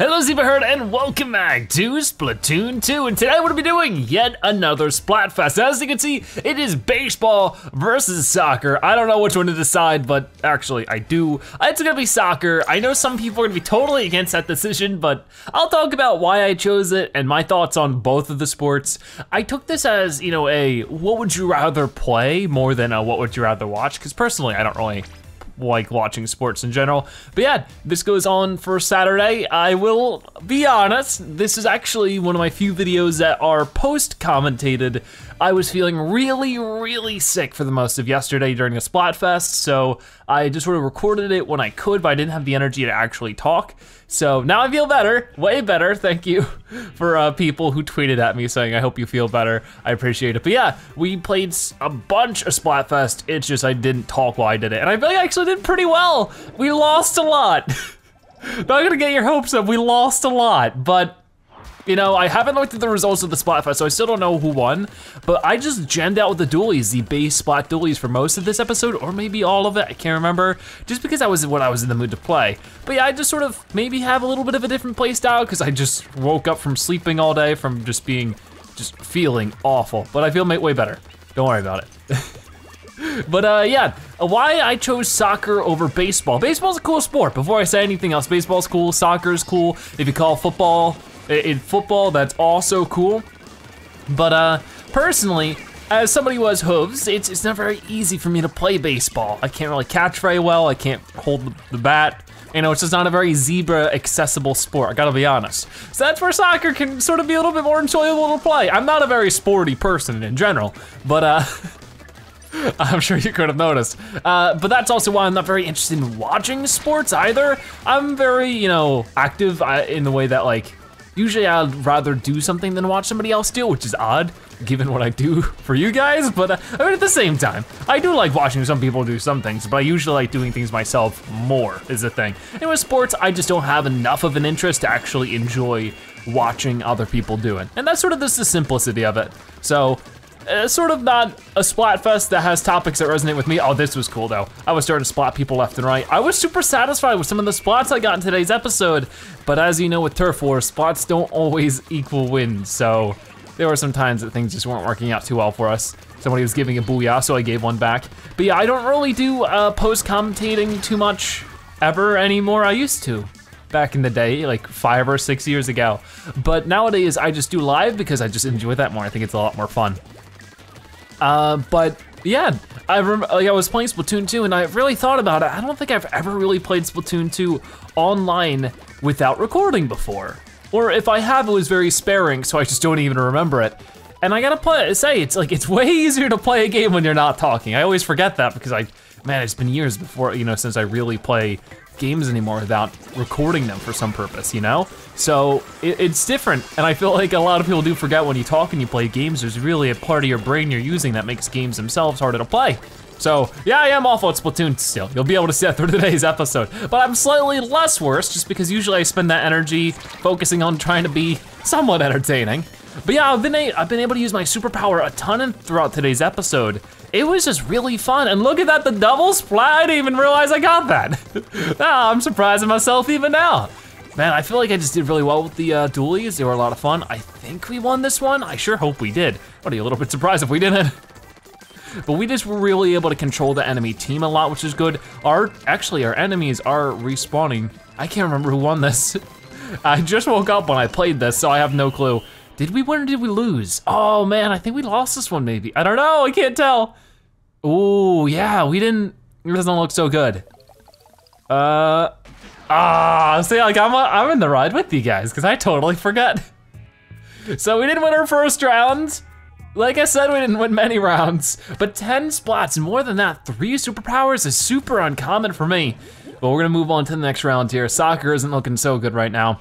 Hello Herd and welcome back to Splatoon 2 and today we're gonna be doing yet another Splatfest. As you can see, it is baseball versus soccer. I don't know which one to decide, but actually I do. It's gonna be soccer. I know some people are gonna be totally against that decision, but I'll talk about why I chose it and my thoughts on both of the sports. I took this as, you know, a what would you rather play more than a what would you rather watch, because personally I don't really like watching sports in general. But yeah, this goes on for Saturday. I will be honest, this is actually one of my few videos that are post commentated. I was feeling really, really sick for the most of yesterday during a Splatfest, so I just sort of recorded it when I could, but I didn't have the energy to actually talk. So now I feel better, way better. Thank you for uh, people who tweeted at me saying, I hope you feel better. I appreciate it. But yeah, we played a bunch of Splatfest. It's just I didn't talk while I did it. And I feel like I actually did pretty well. We lost a lot. Not gonna get your hopes up, we lost a lot, but you know, I haven't looked at the results of the Splatfest, so I still don't know who won, but I just jammed out with the dualies, the base Splat dualies for most of this episode, or maybe all of it, I can't remember, just because that was what I was in the mood to play. But yeah, I just sort of maybe have a little bit of a different play style, because I just woke up from sleeping all day, from just being, just feeling awful, but I feel way better. Don't worry about it. but uh, yeah, why I chose soccer over baseball. Baseball's a cool sport. Before I say anything else, baseball's cool, soccer's cool. If you call football in football, that's also cool. But uh, personally, as somebody who has hooves, it's, it's not very easy for me to play baseball. I can't really catch very well, I can't hold the bat. You know, it's just not a very zebra accessible sport, I gotta be honest. So that's where soccer can sort of be a little bit more enjoyable to play. I'm not a very sporty person in general, but uh, I'm sure you could have noticed. Uh, but that's also why I'm not very interested in watching sports either. I'm very, you know, active uh, in the way that like, Usually I'd rather do something than watch somebody else do, which is odd given what I do for you guys, but uh, I mean, at the same time, I do like watching some people do some things, but I usually like doing things myself more is the thing. And with sports, I just don't have enough of an interest to actually enjoy watching other people do it. And that's sort of just the simplicity of it. So uh, sort of not a Splatfest that has topics that resonate with me. Oh, this was cool though. I was starting to splat people left and right. I was super satisfied with some of the splats I got in today's episode, but as you know with Turf War, splats don't always equal wins, so there were some times that things just weren't working out too well for us. Somebody was giving a booyah, so I gave one back. But yeah, I don't really do uh, post-commentating too much ever anymore. I used to back in the day, like five or six years ago. But nowadays, I just do live because I just enjoy that more. I think it's a lot more fun. Uh, but yeah, I remember like I was playing Splatoon 2 and I really thought about it. I don't think I've ever really played Splatoon 2 online without recording before. Or if I have, it was very sparing, so I just don't even remember it. And I gotta play, say, it's like, it's way easier to play a game when you're not talking. I always forget that because I, man, it's been years before, you know, since I really play games anymore without recording them for some purpose, you know? So it, it's different, and I feel like a lot of people do forget when you talk and you play games, there's really a part of your brain you're using that makes games themselves harder to play. So yeah, I am awful at Splatoon still. You'll be able to see that through today's episode. But I'm slightly less worse just because usually I spend that energy focusing on trying to be somewhat entertaining. But yeah, I've been, a, I've been able to use my superpower a ton throughout today's episode. It was just really fun. And look at that, the double splat, I didn't even realize I got that. ah, I'm surprising myself even now. Man, I feel like I just did really well with the uh, dualies. They were a lot of fun. I think we won this one. I sure hope we did. I'd be a little bit surprised if we didn't. But we just were really able to control the enemy team a lot, which is good. Our, actually, our enemies are respawning. I can't remember who won this. I just woke up when I played this, so I have no clue. Did we win or did we lose? Oh man, I think we lost this one maybe. I don't know, I can't tell. Oh yeah, we didn't, it doesn't look so good. Uh, ah, see like I'm, I'm in the ride with you guys because I totally forget. So we didn't win our first round. Like I said, we didn't win many rounds, but 10 splats and more than that, three superpowers is super uncommon for me. But we're gonna move on to the next round here. Soccer isn't looking so good right now.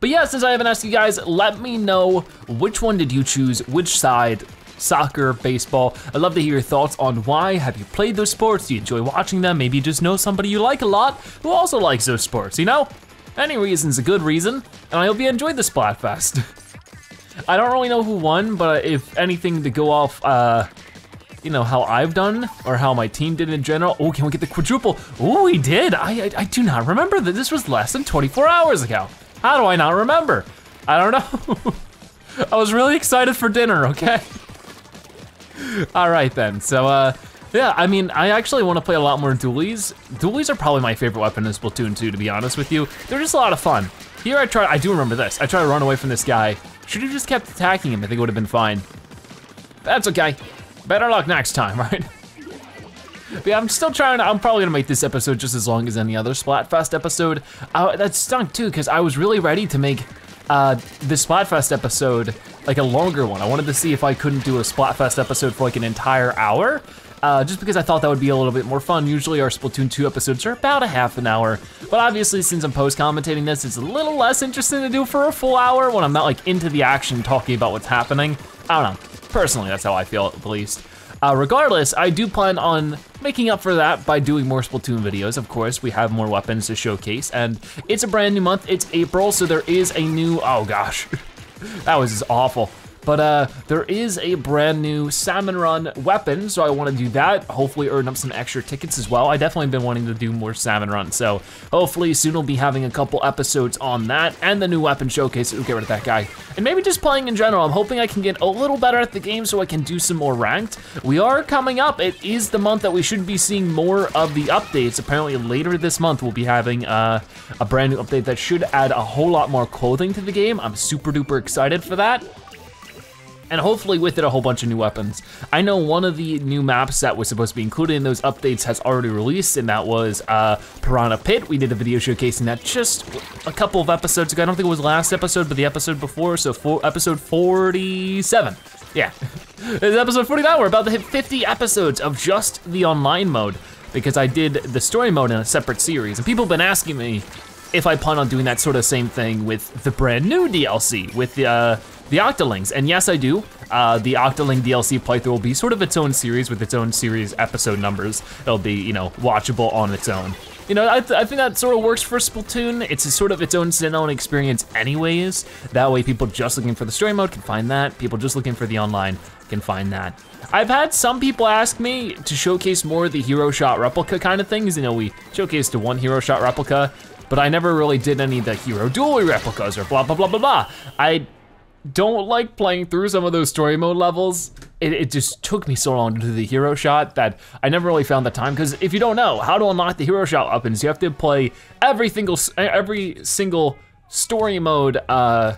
But yeah, since I haven't asked you guys, let me know which one did you choose, which side, soccer, baseball. I'd love to hear your thoughts on why. Have you played those sports? Do you enjoy watching them? Maybe you just know somebody you like a lot who also likes those sports, you know? Any reason's a good reason, and I hope you enjoyed the Splatfest. I don't really know who won, but if anything to go off uh, you know, how I've done or how my team did in general. Oh, can we get the quadruple? Oh, we did. I, I, I do not remember that this was less than 24 hours ago. How do I not remember? I don't know. I was really excited for dinner, okay? All right then, so uh, yeah, I mean, I actually wanna play a lot more dualies. Dualies are probably my favorite weapon in Splatoon 2, to be honest with you. They're just a lot of fun. Here I try, I do remember this. I try to run away from this guy. Should have just kept attacking him, I think it would have been fine. That's okay. Better luck next time, right? But yeah, I'm still trying I'm probably gonna make this episode just as long as any other Splatfest episode. Uh, that stunk too, because I was really ready to make uh, the Splatfest episode like a longer one. I wanted to see if I couldn't do a Splatfest episode for like an entire hour, uh, just because I thought that would be a little bit more fun. Usually our Splatoon 2 episodes are about a half an hour, but obviously since I'm post-commentating this, it's a little less interesting to do for a full hour when I'm not like into the action talking about what's happening. I don't know, personally that's how I feel at least. Uh, regardless, I do plan on making up for that by doing more Splatoon videos. Of course, we have more weapons to showcase, and it's a brand new month. It's April, so there is a new, oh gosh, that was just awful. But uh, there is a brand new Salmon Run weapon, so I wanna do that. Hopefully earn up some extra tickets as well. I definitely been wanting to do more Salmon Run, so hopefully soon we'll be having a couple episodes on that and the new weapon showcase. Ooh, get rid of that guy. And maybe just playing in general. I'm hoping I can get a little better at the game so I can do some more ranked. We are coming up. It is the month that we should be seeing more of the updates. Apparently later this month, we'll be having uh, a brand new update that should add a whole lot more clothing to the game. I'm super duper excited for that and hopefully with it a whole bunch of new weapons. I know one of the new maps that was supposed to be included in those updates has already released, and that was uh, Piranha Pit. We did a video showcasing that just a couple of episodes ago. I don't think it was last episode, but the episode before, so for, episode 47. Yeah, it's episode 49. We're about to hit 50 episodes of just the online mode because I did the story mode in a separate series, and people have been asking me if I plan on doing that sort of same thing with the brand new DLC, with the, uh, the Octolings. And yes, I do. Uh, the Octoling DLC playthrough will be sort of its own series with its own series episode numbers. It'll be, you know, watchable on its own. You know, I, th I think that sort of works for Splatoon. It's sort of its own standalone experience anyways. That way people just looking for the story mode can find that. People just looking for the online can find that. I've had some people ask me to showcase more of the hero shot replica kind of things. You know, we showcased the one hero shot replica, but I never really did any of the hero dualie replicas or blah, blah, blah, blah, blah. I don't like playing through some of those story mode levels. It, it, just took me so long to do the hero shot that I never really found the time. Because if you don't know how to unlock the hero shot weapons, you have to play every single every single story mode uh,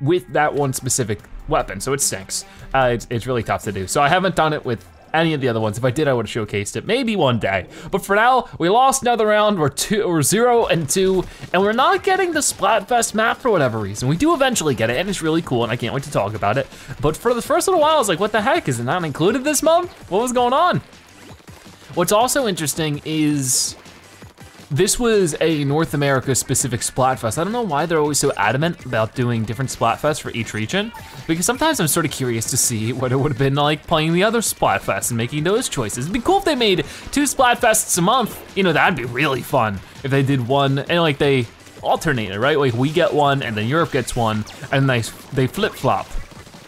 with that one specific weapon. So it stinks. Uh, it's, it's really tough to do. So I haven't done it with any of the other ones. If I did, I would have showcased it, maybe one day. But for now, we lost another round, we're two, we're zero and two, and we're not getting the Splatfest map for whatever reason. We do eventually get it, and it's really cool, and I can't wait to talk about it. But for the first little while, I was like, what the heck, is it not included this month? What was going on? What's also interesting is this was a North America specific Splatfest. I don't know why they're always so adamant about doing different Splatfests for each region, because sometimes I'm sort of curious to see what it would have been like playing the other Splatfests and making those choices. It'd be cool if they made two Splatfests a month. You know, that'd be really fun if they did one and like they alternated, right? Like we get one and then Europe gets one and they, they flip flop.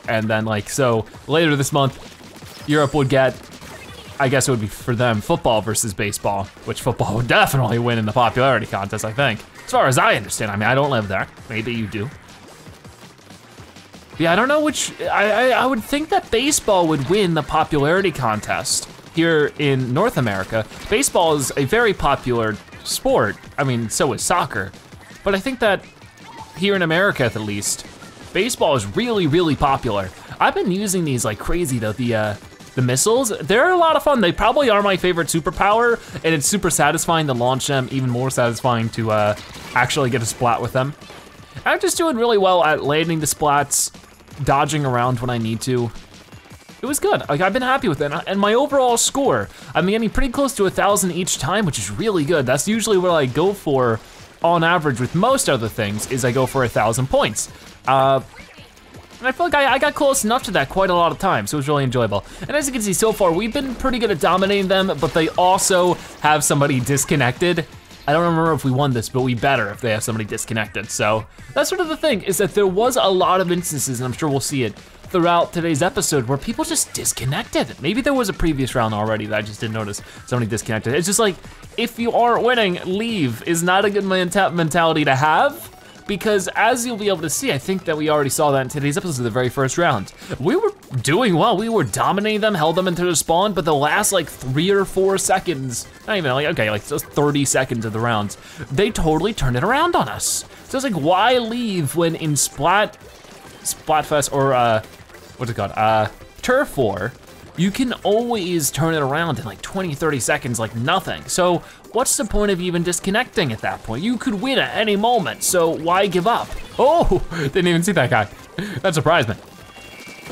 And then like, so later this month, Europe would get I guess it would be for them football versus baseball, which football would definitely win in the popularity contest, I think. As far as I understand, I mean, I don't live there. Maybe you do. Yeah, I don't know which, I, I, I would think that baseball would win the popularity contest here in North America. Baseball is a very popular sport. I mean, so is soccer. But I think that here in America at least, baseball is really, really popular. I've been using these like crazy though, the, uh, the missiles, they're a lot of fun. They probably are my favorite superpower, and it's super satisfying to launch them, even more satisfying to uh, actually get a splat with them. I'm just doing really well at landing the splats, dodging around when I need to. It was good, like I've been happy with it. And my overall score, I'm getting pretty close to a thousand each time, which is really good. That's usually what I go for on average with most other things, is I go for a thousand points. Uh, and I feel like I, I, got close enough to that quite a lot of times, so it was really enjoyable. And as you can see so far, we've been pretty good at dominating them, but they also have somebody disconnected. I don't remember if we won this, but we better if they have somebody disconnected. So that's sort of the thing, is that there was a lot of instances, and I'm sure we'll see it, throughout today's episode where people just disconnected. Maybe there was a previous round already that I just didn't notice somebody disconnected. It's just like, if you aren't winning, leave is not a good mentality to have because as you'll be able to see, I think that we already saw that in today's episode of the very first round. We were doing well, we were dominating them, held them into the spawn, but the last like three or four seconds, not even like, okay, like just 30 seconds of the rounds, they totally turned it around on us. So it's like, why leave when in Splat, Splatfest or uh, what's it called, uh, Turf War, you can always turn it around in like 20, 30 seconds like nothing. So what's the point of even disconnecting at that point? You could win at any moment, so why give up? Oh, didn't even see that guy. That surprised me.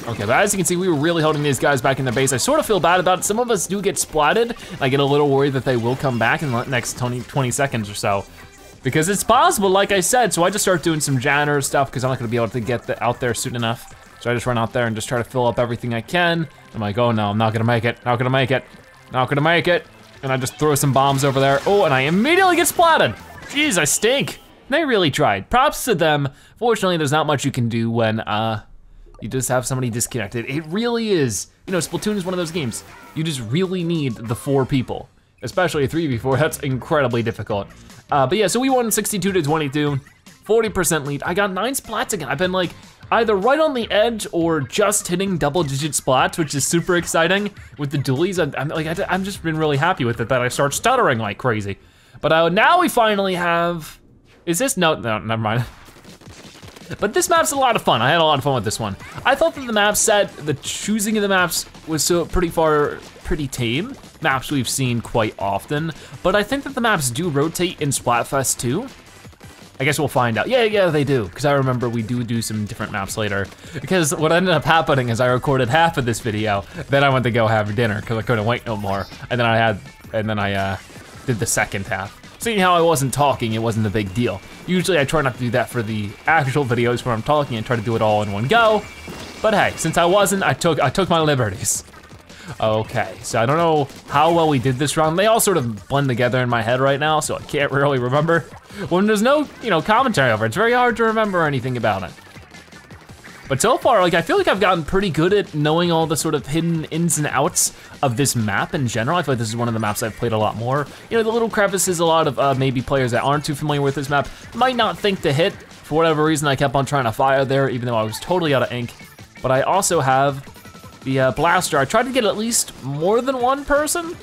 Okay, but as you can see, we were really holding these guys back in the base. I sort of feel bad about it. Some of us do get splatted. I get a little worried that they will come back in the next 20, 20 seconds or so. Because it's possible, like I said, so I just start doing some janitor stuff because I'm not gonna be able to get the, out there soon enough. So I just run out there and just try to fill up everything I can. I'm like, oh no, I'm not gonna make it, not gonna make it, not gonna make it. And I just throw some bombs over there. Oh, and I immediately get splatted. Jeez, I stink. They really tried. Props to them. Fortunately, there's not much you can do when uh, you just have somebody disconnected. It really is, you know, Splatoon is one of those games. You just really need the four people, especially a 3v4, that's incredibly difficult. Uh, but yeah, so we won 62 to 22, 40% lead. I got nine splats again. I've been like, either right on the edge or just hitting double digit splats, which is super exciting. With the dualies, I'm, I'm like, I, am just been really happy with it that I start stuttering like crazy. But uh, now we finally have, is this, no, no, never mind. But this map's a lot of fun. I had a lot of fun with this one. I thought that the map set, the choosing of the maps was so pretty far, pretty tame. Maps we've seen quite often, but I think that the maps do rotate in Splatfest too. I guess we'll find out. Yeah, yeah, they do. Because I remember we do do some different maps later. Because what ended up happening is I recorded half of this video, then I went to go have dinner because I couldn't wait no more. And then I had, and then I uh, did the second half. Seeing how I wasn't talking, it wasn't a big deal. Usually I try not to do that for the actual videos where I'm talking and try to do it all in one go. But hey, since I wasn't, I took I took my liberties. Okay, so I don't know how well we did this round. They all sort of blend together in my head right now, so I can't really remember. When there's no, you know, commentary over it, it's very hard to remember anything about it. But so far, like I feel like I've gotten pretty good at knowing all the sort of hidden ins and outs of this map in general. I feel like this is one of the maps I've played a lot more. You know, the little crevices, a lot of uh, maybe players that aren't too familiar with this map might not think to hit. For whatever reason, I kept on trying to fire there, even though I was totally out of ink. But I also have the uh, blaster. I tried to get at least more than one person.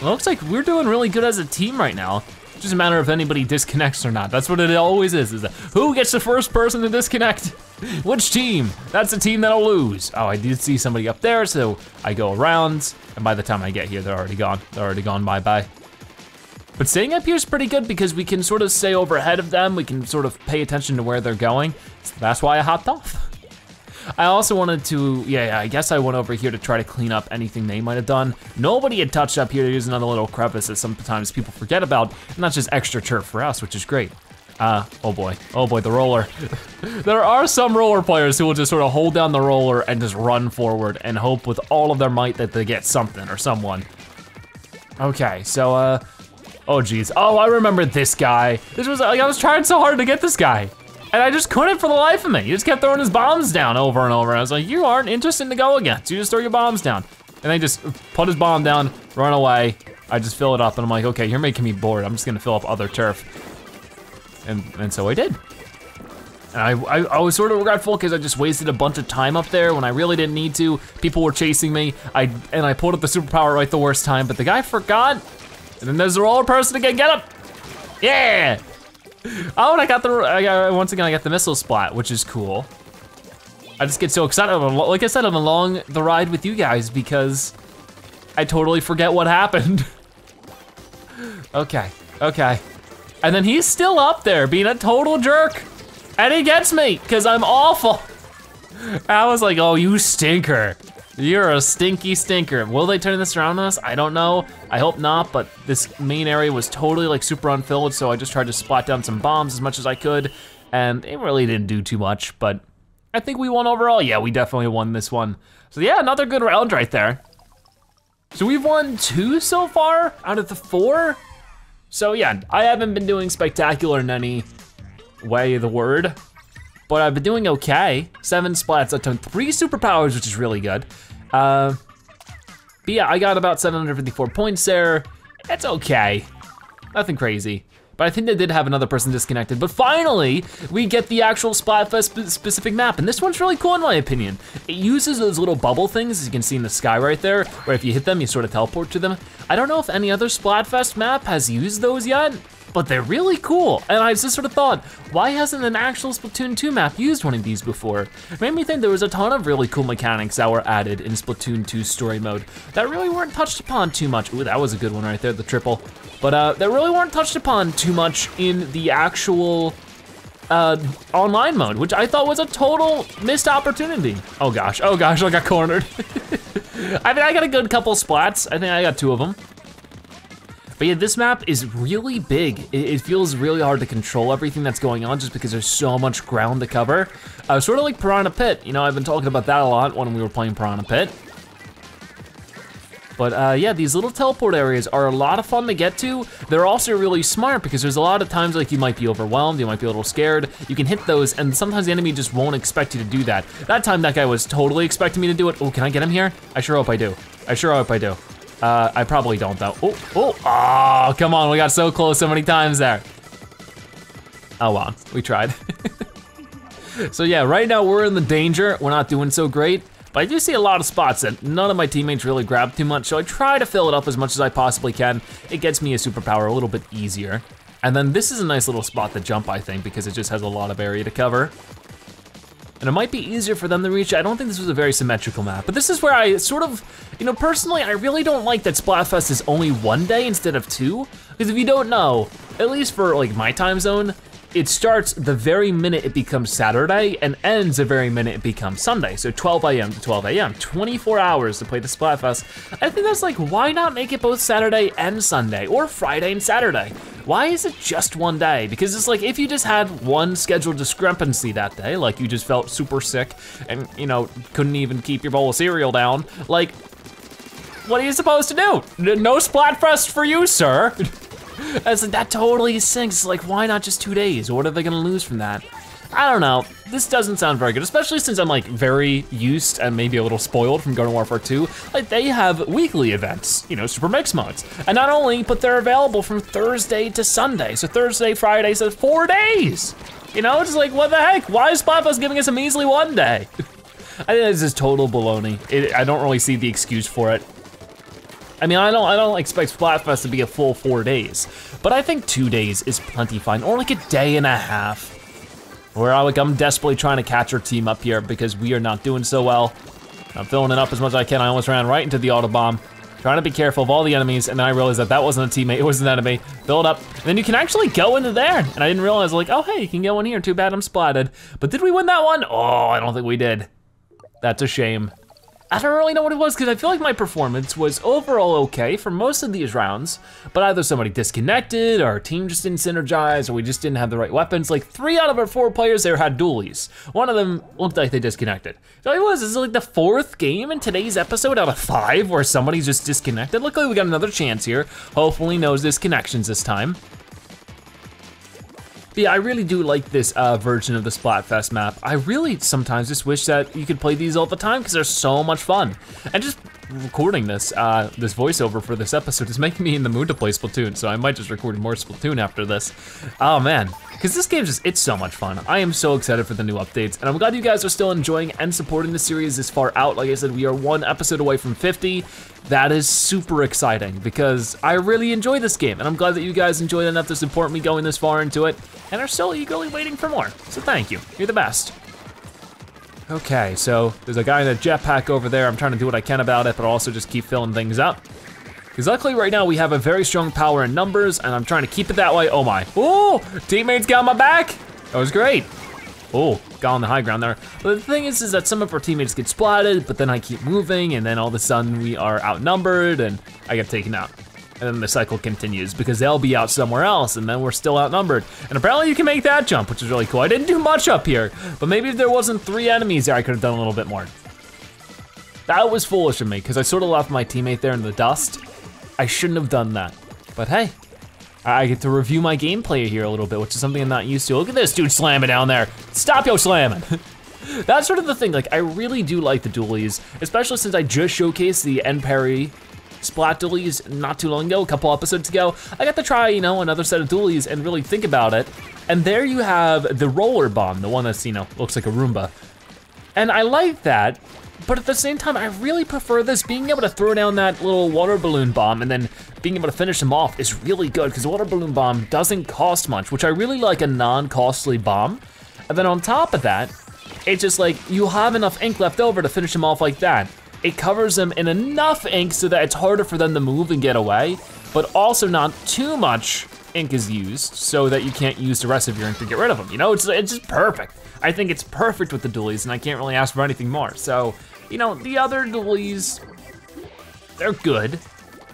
It looks like we're doing really good as a team right now. Just a matter of anybody disconnects or not. That's what it always is, is who gets the first person to disconnect? Which team? That's the team that'll lose. Oh, I did see somebody up there, so I go around, and by the time I get here, they're already gone. They're already gone bye-bye. But staying up here is pretty good because we can sort of stay overhead of them. We can sort of pay attention to where they're going. So that's why I hopped off. I also wanted to, yeah, I guess I went over here to try to clean up anything they might have done. Nobody had touched up here. There's another little crevice that sometimes people forget about, and that's just extra turf for us, which is great. Uh, oh boy, oh boy, the roller. there are some roller players who will just sort of hold down the roller and just run forward and hope with all of their might that they get something or someone. Okay, so, uh, oh geez. Oh, I remember this guy. This was, like, I was trying so hard to get this guy. And I just couldn't for the life of me. He just kept throwing his bombs down over and over. I was like, you aren't interested to go against. You just throw your bombs down. And they just put his bomb down, run away. I just fill it up and I'm like, okay, you're making me bored. I'm just gonna fill up other turf. And, and so I did. And I, I, I was sort of regretful because I just wasted a bunch of time up there when I really didn't need to. People were chasing me. I And I pulled up the superpower right the worst time, but the guy forgot. And then there's the roller person again, get him! Yeah! Oh, and I got the, I got, once again, I got the missile splat, which is cool. I just get so excited. Like I said, I'm along the ride with you guys because I totally forget what happened. okay, okay. And then he's still up there being a total jerk. And he gets me, because I'm awful. I was like, oh, you stinker. You're a stinky stinker. Will they turn this around on us? I don't know. I hope not, but this main area was totally like super unfilled, so I just tried to spot down some bombs as much as I could, and it really didn't do too much, but I think we won overall. Yeah, we definitely won this one. So yeah, another good round right there. So we've won two so far out of the four. So yeah, I haven't been doing spectacular in any way the word. but I've been doing okay. Seven splats, a ton, three superpowers, which is really good. Uh, but yeah, I got about 754 points there. It's okay, nothing crazy. But I think they did have another person disconnected. But finally, we get the actual Splatfest specific map. And this one's really cool in my opinion. It uses those little bubble things, as you can see in the sky right there, where if you hit them, you sort of teleport to them. I don't know if any other Splatfest map has used those yet, but they're really cool. And I just sort of thought, why hasn't an actual Splatoon 2 map used one of these before? It made me think there was a ton of really cool mechanics that were added in Splatoon 2 story mode that really weren't touched upon too much. Ooh, that was a good one right there, the triple. But uh, that really weren't touched upon too much in the actual uh, online mode, which I thought was a total missed opportunity. Oh gosh, oh gosh, I got cornered. I mean, I got a good couple splats. I think I got two of them. But yeah, this map is really big. It, it, feels really hard to control everything that's going on just because there's so much ground to cover. Uh, sort of like Piranha Pit. You know, I've been talking about that a lot when we were playing Piranha Pit. But uh, yeah, these little teleport areas are a lot of fun to get to. They're also really smart because there's a lot of times like you might be overwhelmed, you might be a little scared. You can hit those and sometimes the enemy just won't expect you to do that. That time that guy was totally expecting me to do it. Oh, can I get him here? I sure hope I do. I sure hope I do. Uh, I probably don't though. Oh, oh, oh, come on, we got so close so many times there. Oh well, we tried. so yeah, right now we're in the danger. We're not doing so great, but I do see a lot of spots that none of my teammates really grab too much, so I try to fill it up as much as I possibly can. It gets me a superpower a little bit easier. And then this is a nice little spot to jump, I think, because it just has a lot of area to cover and it might be easier for them to reach. I don't think this was a very symmetrical map, but this is where I sort of, you know, personally, I really don't like that Splatfest is only one day instead of two, because if you don't know, at least for like my time zone, it starts the very minute it becomes Saturday and ends the very minute it becomes Sunday. So 12 a.m. to 12 a.m., 24 hours to play the Splatfest. I think that's like, why not make it both Saturday and Sunday or Friday and Saturday? Why is it just one day? Because it's like, if you just had one scheduled discrepancy that day, like you just felt super sick and you know, couldn't even keep your bowl of cereal down, like, what are you supposed to do? No Splatfest for you, sir. Like, that totally sinks. Like, why not just two days? What are they gonna lose from that? I don't know. This doesn't sound very good, especially since I'm like very used and maybe a little spoiled from Garden Warfare 2. Like they have weekly events, you know, Super Mix modes. And not only, but they're available from Thursday to Sunday. So Thursday, Friday, so four days. You know, it's like, what the heck? Why is Splatfest giving us a measly one day? I think this is total baloney. It, I don't really see the excuse for it. I mean, I don't, I don't expect Splatfest to be a full four days, but I think two days is plenty fine, or like a day and a half. Where I, like, I'm desperately trying to catch our team up here because we are not doing so well. I'm filling it up as much as I can. I almost ran right into the auto bomb. Trying to be careful of all the enemies, and then I realized that that wasn't a teammate, it was an enemy. It up, and then you can actually go into there. And I didn't realize, like, oh, hey, you can go in here. Too bad I'm splatted. But did we win that one? Oh, I don't think we did. That's a shame. I don't really know what it was because I feel like my performance was overall okay for most of these rounds, but either somebody disconnected or our team just didn't synergize or we just didn't have the right weapons. Like three out of our four players there had dualies. One of them looked like they disconnected. So it was, this is like the fourth game in today's episode out of five where somebody's just disconnected. Luckily we got another chance here. Hopefully knows this connections this time. But yeah, I really do like this uh, version of the Splatfest map. I really sometimes just wish that you could play these all the time because they're so much fun. And just recording this uh, this voiceover for this episode is making me in the mood to play Splatoon, so I might just record more Splatoon after this. Oh man, because this game just, it's so much fun. I am so excited for the new updates, and I'm glad you guys are still enjoying and supporting the series this far out. Like I said, we are one episode away from 50. That is super exciting because I really enjoy this game, and I'm glad that you guys enjoyed enough to support me going this far into it, and are still eagerly waiting for more. So thank you, you're the best. Okay, so there's a guy in a jetpack over there. I'm trying to do what I can about it, but also just keep filling things up. Because luckily right now we have a very strong power in numbers and I'm trying to keep it that way. Oh my, oh, teammates got my back. That was great. Oh, got on the high ground there. But the thing is, is that some of our teammates get splatted, but then I keep moving and then all of a sudden we are outnumbered and I get taken out. And then the cycle continues because they'll be out somewhere else and then we're still outnumbered. And apparently you can make that jump, which is really cool. I didn't do much up here, but maybe if there wasn't three enemies there, I could have done a little bit more. That was foolish of me because I sort of left my teammate there in the dust I shouldn't have done that. But hey, I get to review my gameplay here a little bit, which is something I'm not used to. Look at this dude slamming down there. Stop yo slamming. That's sort of the thing, like I really do like the dualies, especially since I just showcased the Enperry splat dualies not too long ago, a couple episodes ago. I got to try, you know, another set of dualies and really think about it. And there you have the roller bomb, the one that's, you know, looks like a Roomba. And I like that, but at the same time, I really prefer this. Being able to throw down that little water balloon bomb and then being able to finish him off is really good because the water balloon bomb doesn't cost much, which I really like a non-costly bomb. And then on top of that, it's just like you have enough ink left over to finish him off like that. It covers them in enough ink so that it's harder for them to move and get away, but also not too much ink is used so that you can't use the rest of your ink to get rid of them. You know, it's, it's just perfect. I think it's perfect with the dualies and I can't really ask for anything more. So, you know, the other dualies, they're good,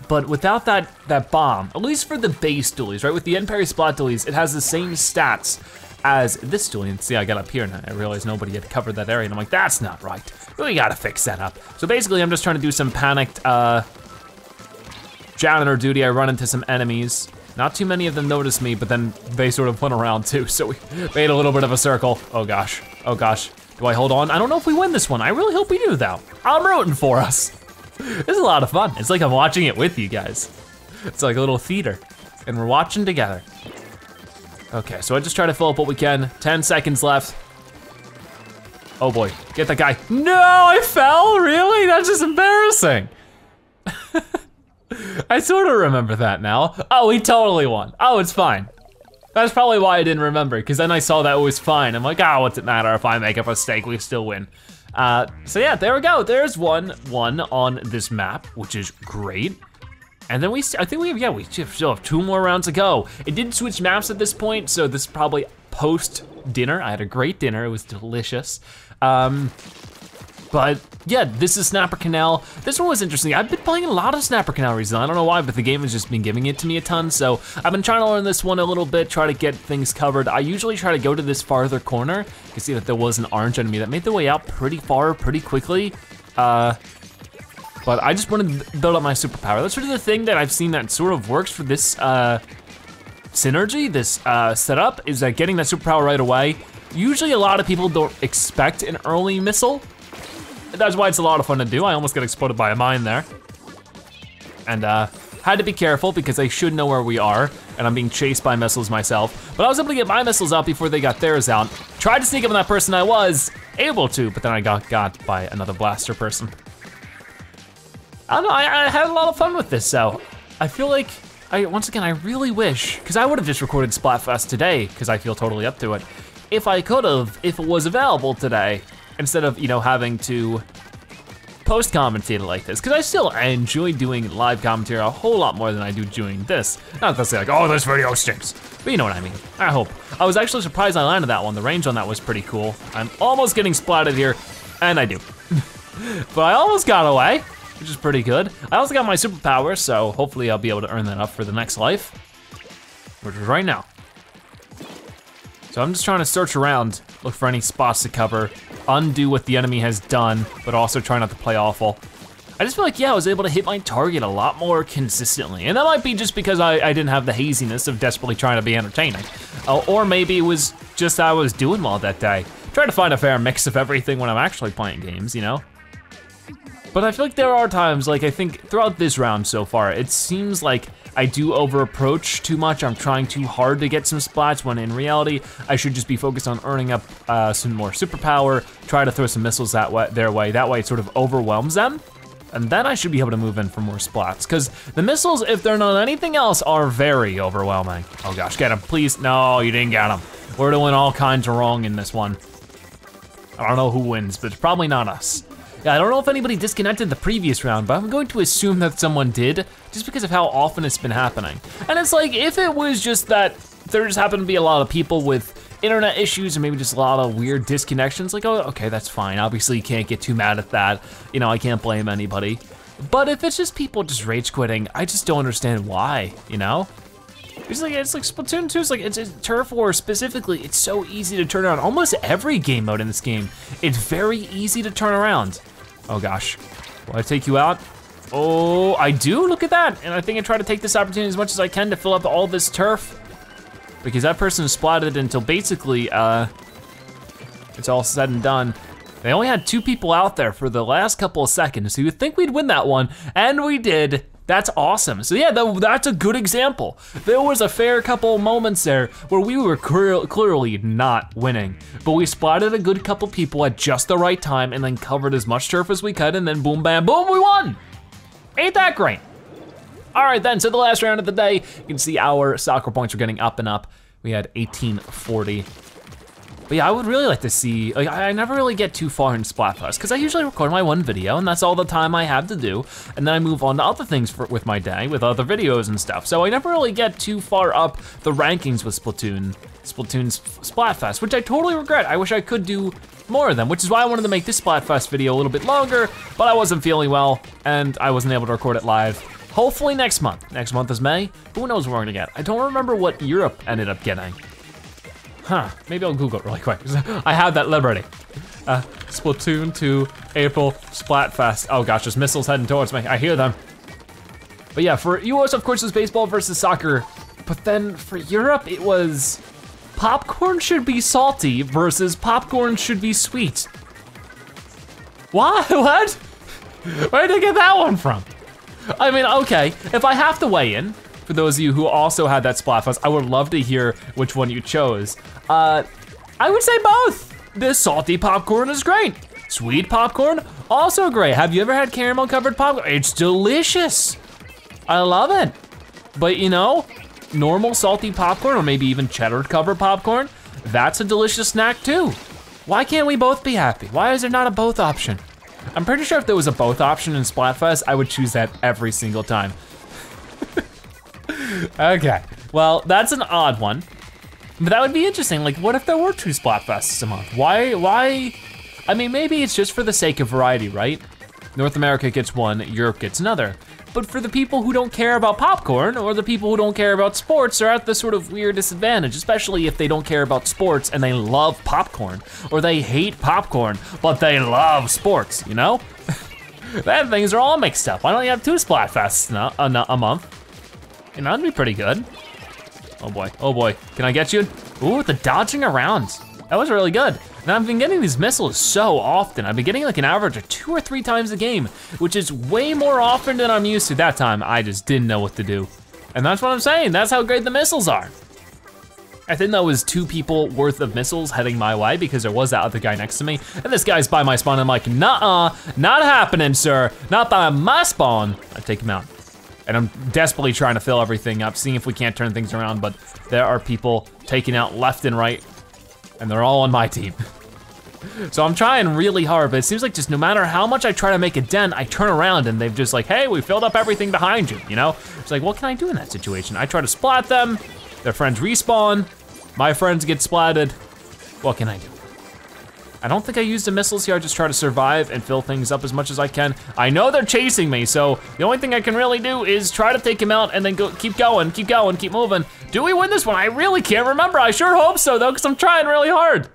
but without that, that bomb, at least for the base dualies, right? With the Enperry splat dualies, it has the same stats as this dually. And see, I got up here and I realized nobody had covered that area and I'm like, that's not right. We gotta fix that up. So basically I'm just trying to do some panicked uh, janitor duty. I run into some enemies. Not too many of them notice me, but then they sort of went around too. So we made a little bit of a circle. Oh gosh, oh gosh. Do I hold on? I don't know if we win this one. I really hope we do though. I'm rooting for us. This is a lot of fun. It's like I'm watching it with you guys. It's like a little theater and we're watching together. Okay, so I just try to fill up what we can. 10 seconds left. Oh boy, get that guy. No, I fell, really? That's just embarrassing. I sort of remember that now. Oh, he totally won. Oh, it's fine. That's probably why I didn't remember, because then I saw that it was fine. I'm like, ah, oh, what's it matter if I make a mistake, we still win. Uh, so yeah, there we go. There's one, one on this map, which is great. And then we, I think we have, yeah, we still have two more rounds to go. It did switch maps at this point, so this probably post dinner. I had a great dinner, it was delicious. Um, but yeah, this is Snapper Canal. This one was interesting. I've been playing a lot of Snapper Canal recently. I don't know why, but the game has just been giving it to me a ton. So I've been trying to learn this one a little bit, try to get things covered. I usually try to go to this farther corner. You can see that there was an orange enemy that made their way out pretty far, pretty quickly. Uh, but I just wanted to build up my superpower. That's sort of the thing that I've seen that sort of works for this uh, synergy, this uh, setup, is that getting that superpower right away. Usually a lot of people don't expect an early missile. That's why it's a lot of fun to do. I almost got exploded by a mine there. And uh, had to be careful because I should know where we are and I'm being chased by missiles myself. But I was able to get my missiles out before they got theirs out. Tried to sneak up on that person I was able to, but then I got got by another blaster person. I don't know, I, I had a lot of fun with this, so I feel like, I once again, I really wish, because I would have just recorded Splatfest today, because I feel totally up to it, if I could have, if it was available today, instead of, you know, having to post commentate like this, because I still I enjoy doing live commentary a whole lot more than I do doing this. Not to say like, oh, this video stinks, but you know what I mean, I hope. I was actually surprised I landed that one. The range on that was pretty cool. I'm almost getting splatted here, and I do. but I almost got away which is pretty good. I also got my superpower, so hopefully I'll be able to earn that up for the next life, which is right now. So I'm just trying to search around, look for any spots to cover, undo what the enemy has done, but also try not to play awful. I just feel like, yeah, I was able to hit my target a lot more consistently. And that might be just because I, I didn't have the haziness of desperately trying to be entertaining. Uh, or maybe it was just I was doing well that day. Try to find a fair mix of everything when I'm actually playing games, you know? But I feel like there are times, like I think throughout this round so far, it seems like I do over approach too much. I'm trying too hard to get some splats when in reality, I should just be focused on earning up uh, some more superpower, try to throw some missiles that way, their way. That way it sort of overwhelms them. And then I should be able to move in for more splats. Because the missiles, if they're not anything else, are very overwhelming. Oh gosh, get him, please. No, you didn't get him. We're doing all kinds of wrong in this one. I don't know who wins, but it's probably not us. I don't know if anybody disconnected the previous round, but I'm going to assume that someone did, just because of how often it's been happening. And it's like, if it was just that there just happened to be a lot of people with internet issues and maybe just a lot of weird disconnections, like, oh, okay, that's fine. Obviously, you can't get too mad at that. You know, I can't blame anybody. But if it's just people just rage quitting, I just don't understand why, you know? It's like it's like Splatoon 2 is like it's, it's Turf War specifically. It's so easy to turn around. Almost every game mode in this game, it's very easy to turn around. Oh gosh. Will I take you out? Oh, I do, look at that. And I think I try to take this opportunity as much as I can to fill up all this turf because that person splatted until basically uh, it's all said and done. They only had two people out there for the last couple of seconds, so you'd think we'd win that one, and we did. That's awesome. So yeah, that, that's a good example. There was a fair couple moments there where we were clear, clearly not winning, but we spotted a good couple people at just the right time and then covered as much turf as we could and then boom, bam, boom, we won. Ain't that great? All right then, so the last round of the day, you can see our soccer points are getting up and up. We had 1840. But yeah, I would really like to see, like I never really get too far in Splatfest because I usually record my one video and that's all the time I have to do. And then I move on to other things for, with my day, with other videos and stuff. So I never really get too far up the rankings with Splatoon, Splatoon's Splatfest, which I totally regret. I wish I could do more of them, which is why I wanted to make this Splatfest video a little bit longer, but I wasn't feeling well and I wasn't able to record it live. Hopefully next month. Next month is May. Who knows what we're gonna get? I don't remember what Europe ended up getting. Huh, maybe I'll Google it really quick. I have that liberty. Uh, Splatoon 2, April, Splatfest. Oh gosh, there's missiles heading towards me. I hear them. But yeah, for US, of course, it was baseball versus soccer. But then for Europe, it was popcorn should be salty versus popcorn should be sweet. Why, what? Where did I get that one from? I mean, okay, if I have to weigh in, for those of you who also had that Splatfest, I would love to hear which one you chose. Uh, I would say both. The salty popcorn is great. Sweet popcorn, also great. Have you ever had caramel covered popcorn? It's delicious. I love it. But you know, normal salty popcorn or maybe even cheddar covered popcorn, that's a delicious snack too. Why can't we both be happy? Why is there not a both option? I'm pretty sure if there was a both option in Splatfest, I would choose that every single time. Okay, well, that's an odd one. But that would be interesting. Like, what if there were two Splatfests a month? Why, why? I mean, maybe it's just for the sake of variety, right? North America gets one, Europe gets another. But for the people who don't care about popcorn or the people who don't care about sports are at the sort of weird disadvantage, especially if they don't care about sports and they love popcorn or they hate popcorn, but they love sports, you know? then things are all mixed up. Why don't you have two Splatfests a, a, a month? And that'd be pretty good. Oh boy, oh boy. Can I get you? Ooh, the dodging around. That was really good. And I've been getting these missiles so often. I've been getting like an average of two or three times a game, which is way more often than I'm used to. That time, I just didn't know what to do. And that's what I'm saying, that's how great the missiles are. I think that was two people worth of missiles heading my way because there was that other guy next to me. And this guy's by my spawn, I'm like, nah, uh not happening, sir. Not by my spawn. I take him out. And I'm desperately trying to fill everything up, seeing if we can't turn things around, but there are people taking out left and right, and they're all on my team. so I'm trying really hard, but it seems like just no matter how much I try to make a dent, I turn around and they've just like, hey, we filled up everything behind you, you know? It's like, what can I do in that situation? I try to splat them, their friends respawn, my friends get splatted. What can I do? I don't think I used the missiles here. I just try to survive and fill things up as much as I can. I know they're chasing me, so the only thing I can really do is try to take him out and then go, keep going, keep going, keep moving. Do we win this one? I really can't remember. I sure hope so though, because I'm trying really hard.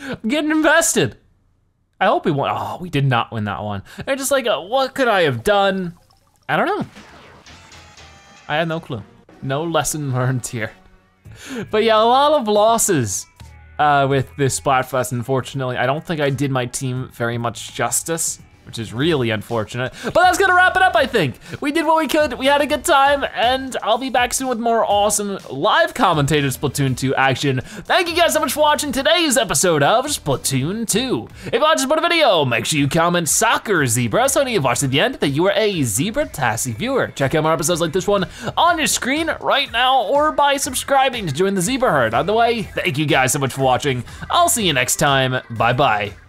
I'm getting invested. I hope we won. Oh, we did not win that one. I'm just like, uh, what could I have done? I don't know. I had no clue. No lesson learned here. But yeah, a lot of losses uh, with this Splatfest, unfortunately. I don't think I did my team very much justice which is really unfortunate. But that's gonna wrap it up, I think. We did what we could, we had a good time, and I'll be back soon with more awesome live commentated Splatoon 2 action. Thank you guys so much for watching today's episode of Splatoon 2. If you watched this video, make sure you comment soccer zebra so you've watched to the end that you are a zebra-tastic viewer. Check out more episodes like this one on your screen right now or by subscribing to join the zebra herd. Either way, thank you guys so much for watching. I'll see you next time, bye-bye.